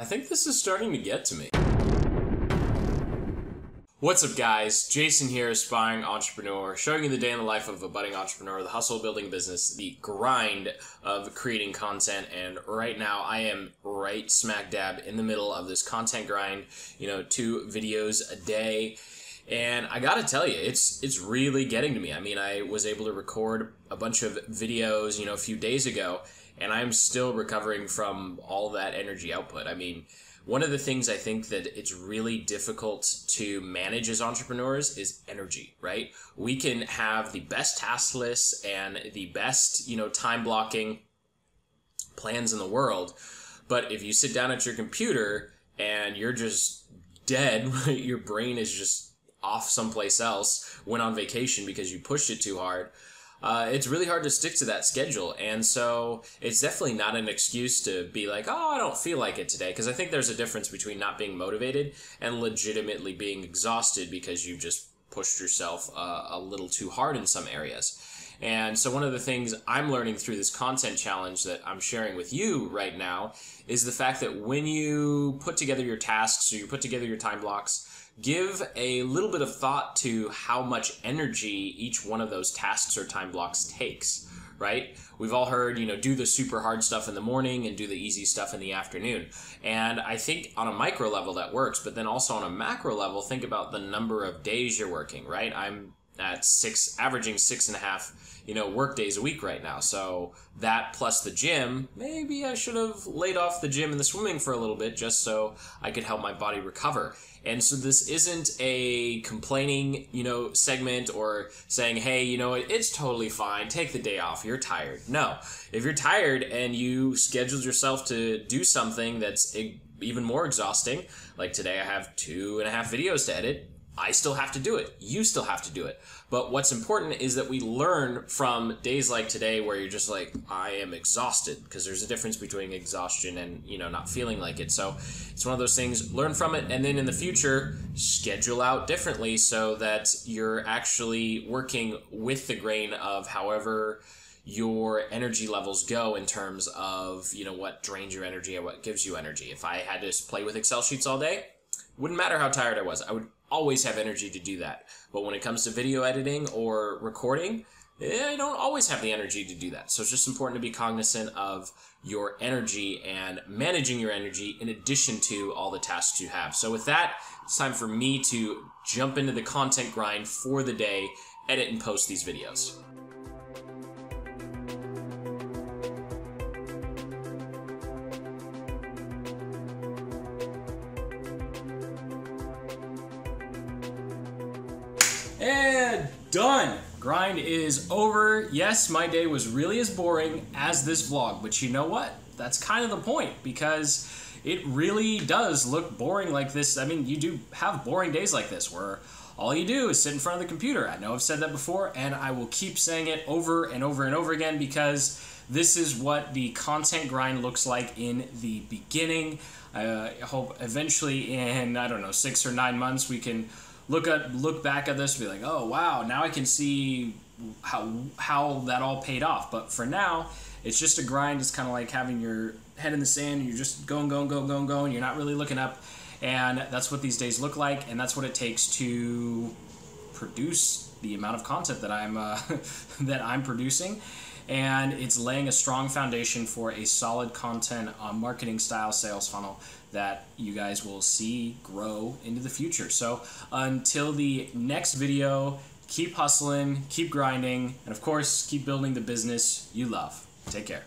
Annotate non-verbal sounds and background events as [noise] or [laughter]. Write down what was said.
I think this is starting to get to me. What's up, guys? Jason here, aspiring entrepreneur, showing you the day in the life of a budding entrepreneur, the hustle building business, the grind of creating content. And right now, I am right smack dab in the middle of this content grind. You know, two videos a day. And I gotta tell you, it's it's really getting to me. I mean, I was able to record a bunch of videos, you know, a few days ago, and I'm still recovering from all that energy output. I mean, one of the things I think that it's really difficult to manage as entrepreneurs is energy, right? We can have the best task lists and the best, you know, time blocking plans in the world, but if you sit down at your computer and you're just dead, [laughs] your brain is just off someplace else, went on vacation because you pushed it too hard uh, it's really hard to stick to that schedule. And so it's definitely not an excuse to be like, oh, I don't feel like it today. Because I think there's a difference between not being motivated and legitimately being exhausted because you've just pushed yourself uh, a little too hard in some areas. And so, one of the things I'm learning through this content challenge that I'm sharing with you right now is the fact that when you put together your tasks or you put together your time blocks, give a little bit of thought to how much energy each one of those tasks or time blocks takes right? We've all heard, you know, do the super hard stuff in the morning and do the easy stuff in the afternoon. And I think on a micro level that works, but then also on a macro level, think about the number of days you're working, right? I'm at six, averaging six and a half, you know, work days a week right now. So that plus the gym, maybe I should have laid off the gym and the swimming for a little bit just so I could help my body recover. And so this isn't a complaining, you know, segment or saying, hey, you know, it's totally fine. Take the day off. You're tired. No. If you're tired and you scheduled yourself to do something that's even more exhausting, like today I have two and a half videos to edit, I still have to do it. You still have to do it. But what's important is that we learn from days like today where you're just like, I am exhausted because there's a difference between exhaustion and, you know, not feeling like it. So it's one of those things, learn from it. And then in the future, schedule out differently so that you're actually working with the grain of however your energy levels go in terms of, you know, what drains your energy and what gives you energy. If I had to play with Excel sheets all day, wouldn't matter how tired I was. I would always have energy to do that. But when it comes to video editing or recording, eh, I don't always have the energy to do that. So it's just important to be cognizant of your energy and managing your energy in addition to all the tasks you have. So with that, it's time for me to jump into the content grind for the day, edit and post these videos. And done! Grind is over. Yes, my day was really as boring as this vlog, but you know what? That's kind of the point because it really does look boring like this. I mean, you do have boring days like this where all you do is sit in front of the computer. I know I've said that before, and I will keep saying it over and over and over again because this is what the content grind looks like in the beginning. I hope eventually in, I don't know, six or nine months we can look at look back at this and be like, oh wow, now I can see how how that all paid off. But for now, it's just a grind. It's kind of like having your head in the sand. You're just going, going, going, going, going. You're not really looking up, and that's what these days look like, and that's what it takes to produce the amount of content that I'm uh, [laughs] that I'm producing. And it's laying a strong foundation for a solid content uh, marketing style sales funnel that you guys will see grow into the future. So until the next video, keep hustling, keep grinding, and of course, keep building the business you love. Take care.